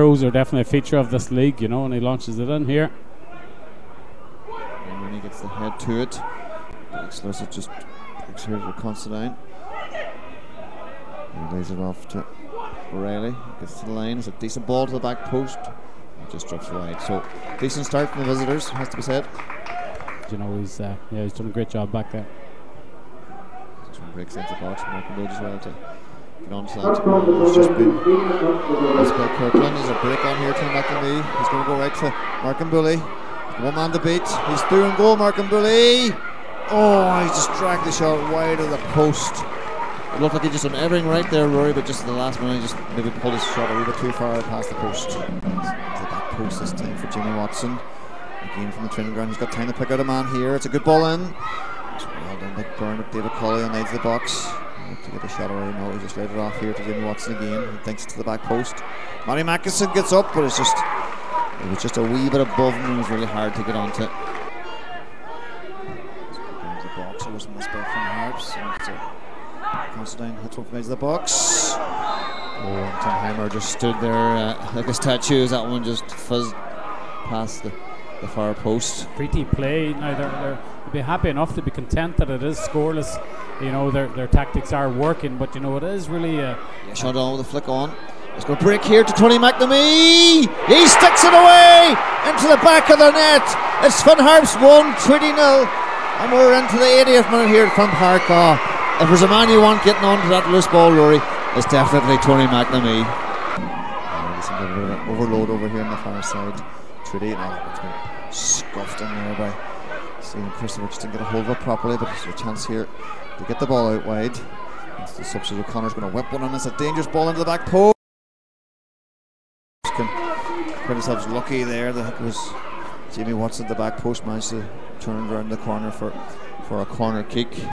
throws are definitely a feature of this league, you know, and he launches it in here. And when he gets the head to it, Exlers it just breaks here to Considine. He lays it off to O'Reilly. Gets to the line. It's a decent ball to the back post. It just drops wide. So decent start from the visitors, has to be said. You know, he's uh, yeah, he's done a great job back there. Breaks into the box. Michael Bode as well to get on to that. It's just been missed by Kirkland. There's a break on here to McNamee. He's going to go right to Markham Bully. One man to beat. He's through and goal, Markham Bully. Oh, he just dragged the shot wide of the post. It looked like he just done everything right there, Rory, but just at the last minute, he just maybe pulled his shot a little bit too far past the post. The back post this time for Jimmy Watson. Again from the training ground, he's got time to pick out a man here. It's a good ball in. It's well done by Bernard David Colley on the edge of the box. To get a shot away, no, he just laid it off here to Jimmy Watson again. He thinks to the back post. Matty Mackison gets up, but it's just it was just a wee bit above him and it was really hard to get onto. The box, it wasn't this bad from Harps. Constantine hits one from the box. Oh, and Tinheimer just stood there uh, like a statue as that one just fizzed past the, the far post. Pretty play. Now they're, they're they'll be happy enough to be content that it is scoreless. You know their their tactics are working, but you know it is really. Uh, Yeah, shot on with a flick on. It's going to break here to Tony McNamee. He sticks it away into the back of the net. It's Finn Harps 1, Treaty nil. And we're into the 80th minute here at Finn Park. Oh, if there's a man you want getting onto that loose ball, Rory, it's definitely Tony McNamee. Oh, there's a bit of an overload over here on the far side. Trinity, no, it's been scuffed in there by Stephen Christopher. Just didn't get a hold of it properly, but there's a chance here to get the ball out wide. It's the substitute O'Connor's going to whip one, and it's a dangerous ball into the back post. Put themselves lucky there. that was Jamie Watson, at the back post, managed to turn around the corner for, for a corner kick.